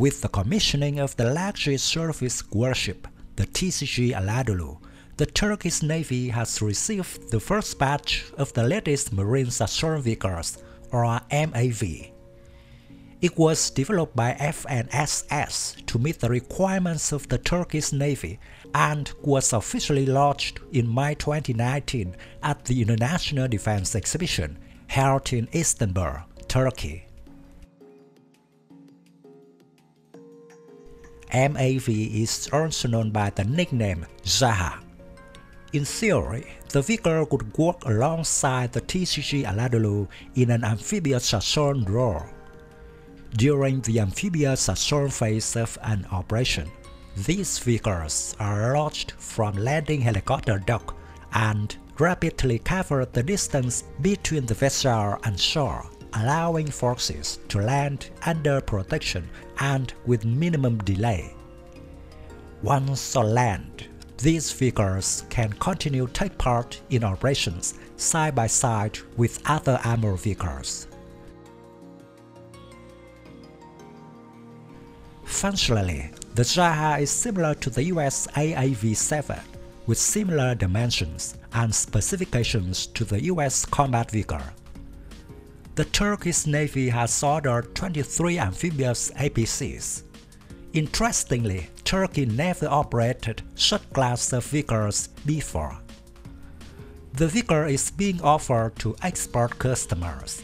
With the commissioning of the largest surface warship, the TCG Anadolu, the Turkish Navy has received the first batch of the latest Marine Submarine Vehicles, or MAV. It was developed by FNSS to meet the requirements of the Turkish Navy and was officially launched in May 2019 at the International Defense Exhibition held in Istanbul, Turkey. MAV is also known by the nickname Zaha. In theory, the vehicle could work alongside the TCG Anadolu in an amphibious assault role. During the amphibious assault phase of an operation, these vehicles are launched from landing helicopter dock and rapidly cover the distance between the vessel and shore, allowing forces to land under protection and with minimum delay. Once on land, these vehicles can continue to take part in operations side by side with other armored vehicles. Functionally, the Zaha is similar to the US AAV-7 with similar dimensions and specifications to the US combat vehicle. The Turkish Navy has ordered 23 amphibious APCs. Interestingly, Turkey never operated such class of vehicles before. The vehicle is being offered to export customers.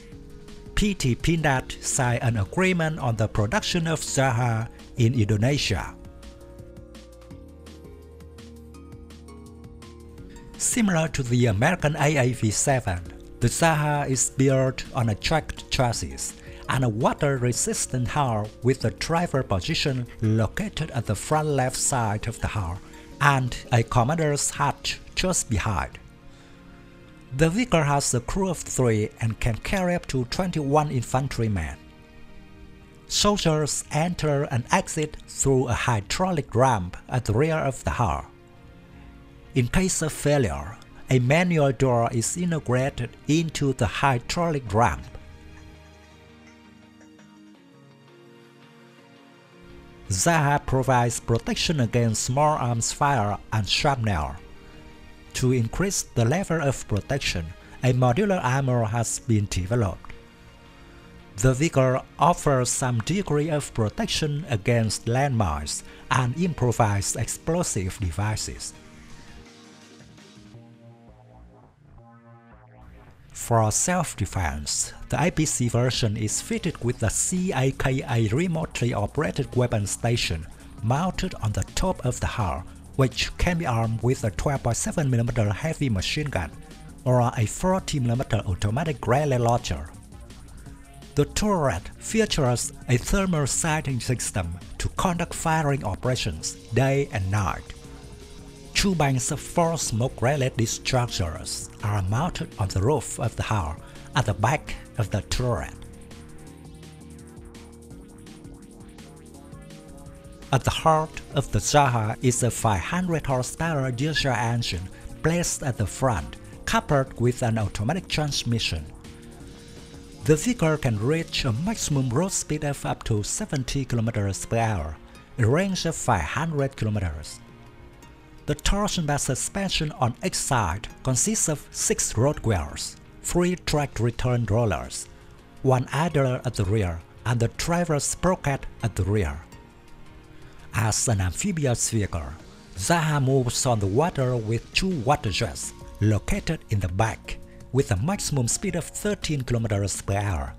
PT Pindad signed an agreement on the production of Zaha in Indonesia. Similar to the American AAV-7, the Zaha is built on a tracked chassis and a water-resistant hull with the driver position located at the front left side of the hull and a commander's hatch just behind. The vehicle has a crew of 3 and can carry up to 21 infantrymen. Soldiers enter and exit through a hydraulic ramp at the rear of the hull. In case of failure, a manual door is integrated into the hydraulic ramp. Zaha provides protection against small arms fire and shrapnel. To increase the level of protection, a modular armor has been developed. The vehicle offers some degree of protection against landmines and improvised explosive devices. For self-defense, the APC version is fitted with the CAKA remotely operated weapon station mounted on the top of the hull, which can be armed with a 12.7mm heavy machine gun or a 40mm automatic grenade launcher. The turret features a thermal sighting system to conduct firing operations day and night. Two banks of four smoke grenade dischargers are mounted on the roof of the hull at the back of the turret. At the heart of the Zaha is a 500 horsepower diesel engine placed at the front, coupled with an automatic transmission. The vehicle can reach a maximum road speed of up to 70 km per hour, a range of 500 km. The torsion bar suspension on each side consists of 6 road wheels, 3 track return rollers, one idler at the rear, and the driver's sprocket at the rear. As an amphibious vehicle, Zaha moves on the water with two water jets located in the back with a maximum speed of 13 km per hour.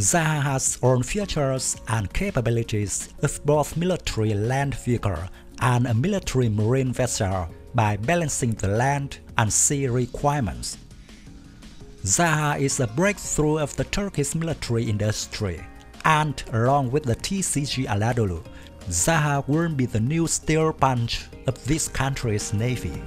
Zaha has own features and capabilities of both military land vehicle and a military marine vessel by balancing the land and sea requirements. Zaha is a breakthrough of the Turkish military industry, and along with the TCG Anadolu, Zaha will be the new steel punch of this country's navy.